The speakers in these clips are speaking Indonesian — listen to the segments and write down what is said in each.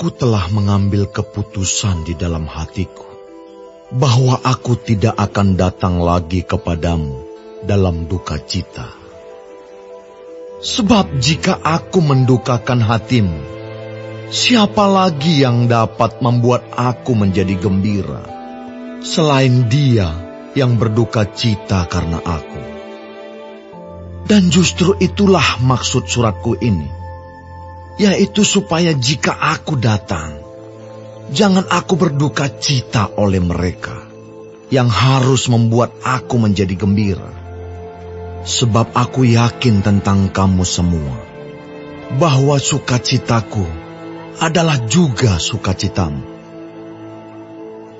Aku telah mengambil keputusan di dalam hatiku bahwa aku tidak akan datang lagi kepadamu dalam duka cita. Sebab jika aku mendukakan hatimu, siapa lagi yang dapat membuat aku menjadi gembira selain dia yang berduka cita karena aku? Dan justru itulah maksud suratku ini yaitu supaya jika aku datang, jangan aku berduka cita oleh mereka yang harus membuat aku menjadi gembira. Sebab aku yakin tentang kamu semua, bahwa sukacitaku adalah juga sukacitamu.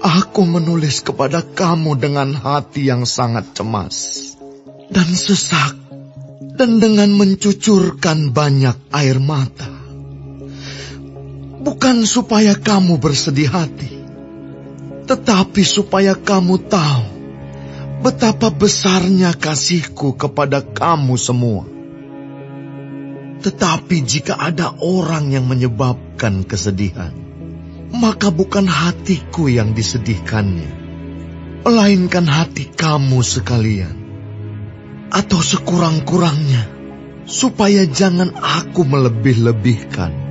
Aku menulis kepada kamu dengan hati yang sangat cemas dan sesak, dan dengan mencucurkan banyak air mata bukan supaya kamu bersedih hati, tetapi supaya kamu tahu betapa besarnya kasihku kepada kamu semua. Tetapi jika ada orang yang menyebabkan kesedihan, maka bukan hatiku yang disedihkannya, melainkan hati kamu sekalian. Atau sekurang-kurangnya, supaya jangan aku melebih-lebihkan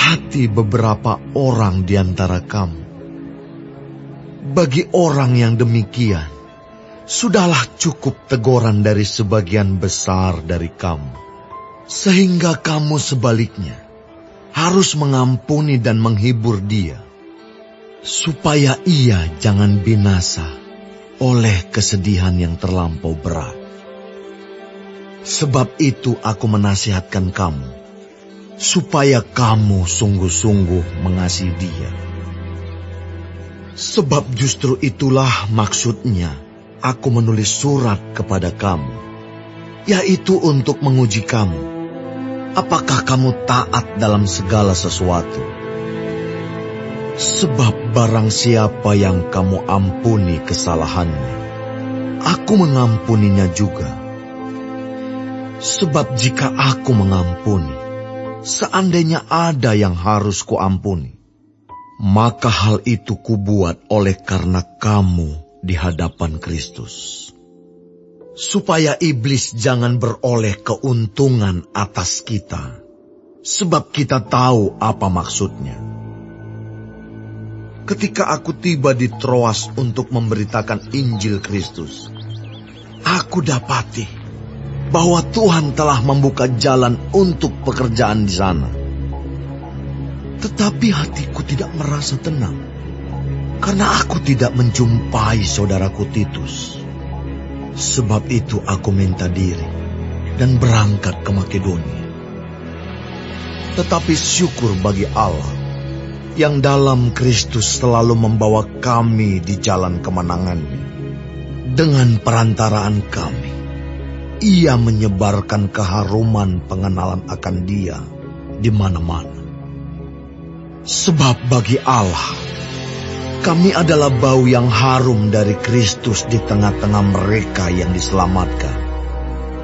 hati beberapa orang di antara kamu. Bagi orang yang demikian, sudahlah cukup teguran dari sebagian besar dari kamu, sehingga kamu sebaliknya harus mengampuni dan menghibur dia, supaya ia jangan binasa oleh kesedihan yang terlampau berat. Sebab itu aku menasihatkan kamu, supaya kamu sungguh-sungguh mengasihi dia. Sebab justru itulah maksudnya aku menulis surat kepada kamu, yaitu untuk menguji kamu, apakah kamu taat dalam segala sesuatu. Sebab barang siapa yang kamu ampuni kesalahannya, aku mengampuninya juga. Sebab jika aku mengampuni, seandainya ada yang harus kuampuni, maka hal itu kubuat oleh karena kamu di hadapan Kristus. Supaya iblis jangan beroleh keuntungan atas kita, sebab kita tahu apa maksudnya. Ketika aku tiba di Troas untuk memberitakan Injil Kristus, aku dapati bahwa Tuhan telah membuka jalan untuk pekerjaan di sana. Tetapi hatiku tidak merasa tenang, karena aku tidak menjumpai saudaraku Titus. Sebab itu aku minta diri dan berangkat ke Makedonia. Tetapi syukur bagi Allah yang dalam Kristus selalu membawa kami di jalan kemenangannya dengan perantaraan kami ia menyebarkan keharuman pengenalan akan dia di mana-mana. Sebab bagi Allah, kami adalah bau yang harum dari Kristus di tengah-tengah mereka yang diselamatkan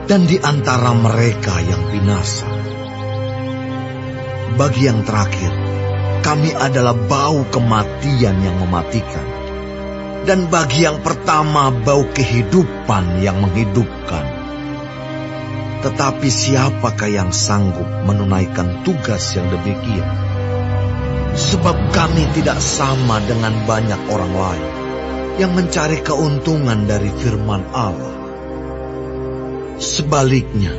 dan di antara mereka yang binasa. Bagi yang terakhir, kami adalah bau kematian yang mematikan. Dan bagi yang pertama, bau kehidupan yang menghidupkan. Tetapi siapakah yang sanggup menunaikan tugas yang demikian? Sebab kami tidak sama dengan banyak orang lain yang mencari keuntungan dari firman Allah. Sebaliknya,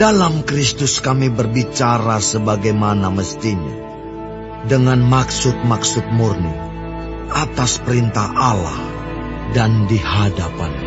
dalam Kristus kami berbicara sebagaimana mestinya, dengan maksud-maksud murni, atas perintah Allah dan di hadapan